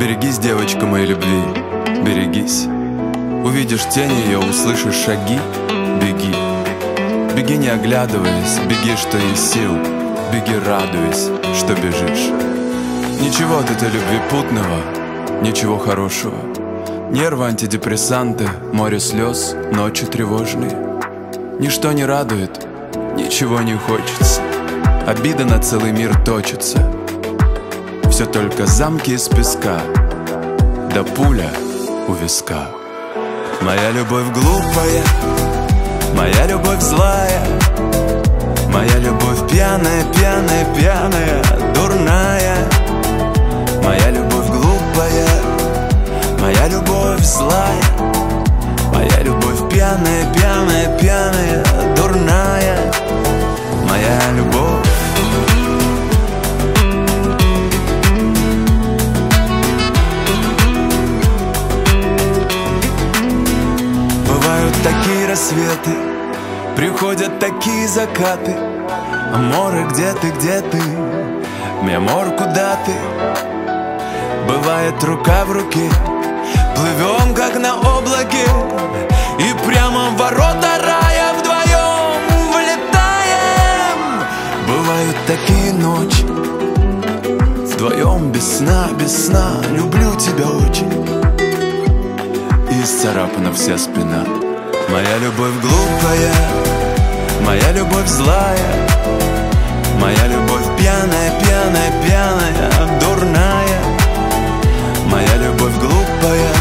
Берегись, девочка моей любви, берегись. Увидишь тень ее, услышишь шаги, беги. Беги не оглядываясь, беги что есть сил. Беги радуясь, что бежишь. Ничего от этой любви путного, ничего хорошего. Нервы антидепрессанты, море слез, ночи тревожные. Ничто не радует, ничего не хочется. Обида на целый мир точится Все только замки из песка Да пуля у виска. Моя любовь глупая Моя любовь злая Моя любовь пьяная, пьяная, пьяная Дурная. Моя любовь глупая Моя любовь злая рассветы. Приходят такие закаты. Аморы, где ты, где ты? Мемор, куда ты? Бывает рука в руке. Плывем, как на облаке. И прямо в ворота рая вдвоем влетаем Бывают такие ночи. Вдвоем без сна, без сна. Люблю тебя очень. И исцарапана вся спина Моя любовь глупая Моя любовь злая Моя любовь пьяная, пьяная, пьяная, дурная. Моя любовь глупая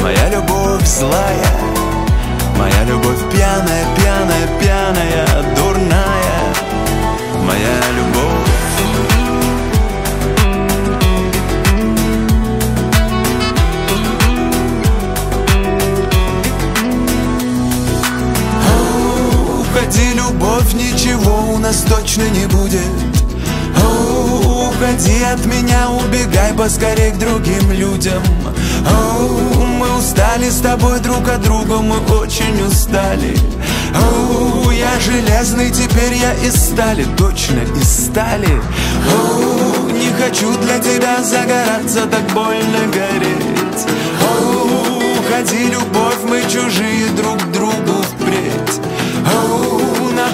Моя любовь злая Моя любовь пьяная, пьяная, пьяная, дурная. Моя любовь любовь, ничего у нас точно не будет. Оу, Уходи от меня, убегай поскорей к другим людям. Оу, Мы устали с тобой друг от друга, мы очень устали. Оу, Я железный, теперь я из стали, точно из стали. Оу, Не хочу для тебя загораться, так больно гореть. Оу, Уходи, любовь, мы чужие друг другу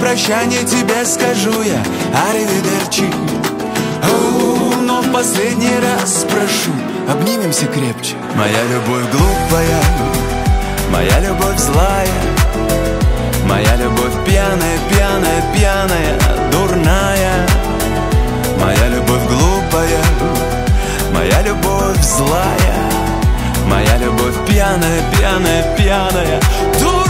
прощание тебе скажу я. Аривидерчи. Но в последний раз прошу Обнимемся крепче. Моя любовь глупая Моя любовь злая Моя любовь пьяная, пьяная, пьяная Дурная. Моя любовь глупая Моя любовь злая Моя любовь пьяная, пьяная, пьяная Дурная